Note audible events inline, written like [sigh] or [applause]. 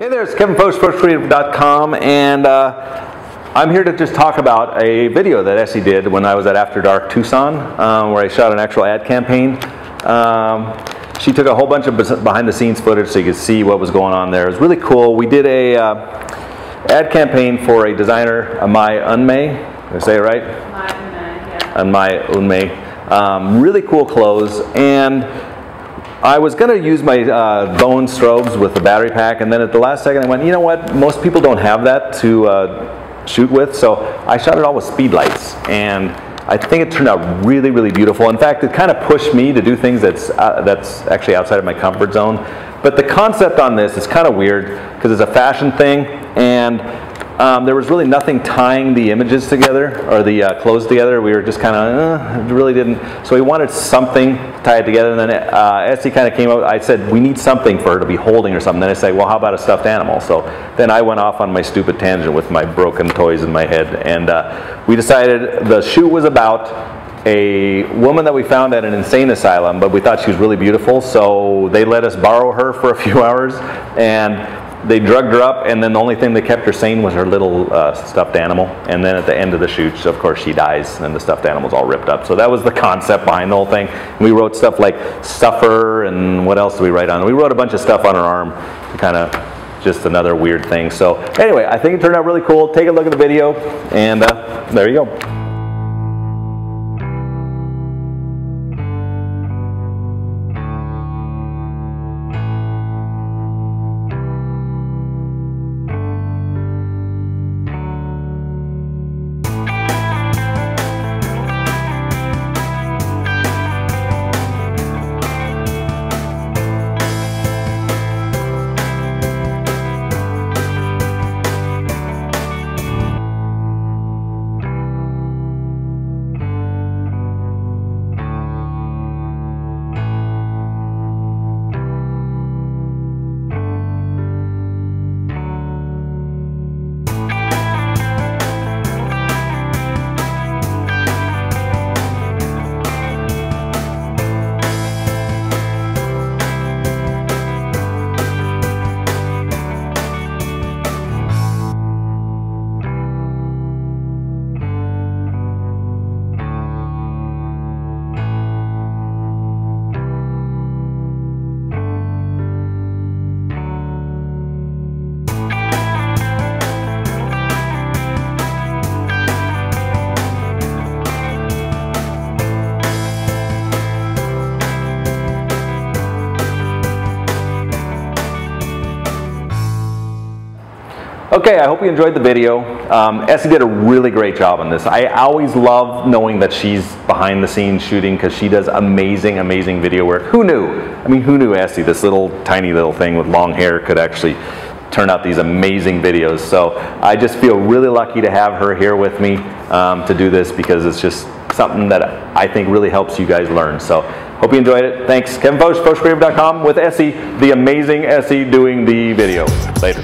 Hey there, it's Kevin Focht, FochtCreative.com, and uh, I'm here to just talk about a video that Essie did when I was at After Dark Tucson, um, where I shot an actual ad campaign. Um, she took a whole bunch of behind the scenes footage so you could see what was going on there. It was really cool. We did a uh, ad campaign for a designer, Amai Unmei. Did I say it right? Amai Unmei. Um, really cool clothes. and I was going to use my uh, bone strobes with the battery pack, and then at the last second I went, you know what, most people don't have that to uh, shoot with, so I shot it all with speed lights. And I think it turned out really, really beautiful. In fact, it kind of pushed me to do things that's, uh, that's actually outside of my comfort zone. But the concept on this is kind of weird because it's a fashion thing, and um, there was really nothing tying the images together or the uh, clothes together. We were just kind of, uh, really didn't. So we wanted something to tie it together. And then uh, kind of came up, I said, we need something for her to be holding or something. Then I said, well, how about a stuffed animal? So then I went off on my stupid tangent with my broken toys in my head. And uh, we decided the shoot was about a woman that we found at an insane asylum, but we thought she was really beautiful, so they let us borrow her for a few [laughs] hours. And they drugged her up, and then the only thing that kept her sane was her little uh, stuffed animal. And then at the end of the shoot, of course, she dies, and the stuffed animal's all ripped up. So that was the concept behind the whole thing. We wrote stuff like suffer, and what else did we write on? We wrote a bunch of stuff on her arm, kind of just another weird thing. So anyway, I think it turned out really cool. Take a look at the video, and uh, there you go. Okay, I hope you enjoyed the video. Um, Essie did a really great job on this. I always love knowing that she's behind the scenes shooting because she does amazing, amazing video work. Who knew? I mean, who knew Essie, this little tiny little thing with long hair, could actually turn out these amazing videos. So I just feel really lucky to have her here with me um, to do this because it's just something that I think really helps you guys learn. So hope you enjoyed it. Thanks. Kevin Focht, FochtCreative.com with Essie, the amazing Essie doing the video. Later.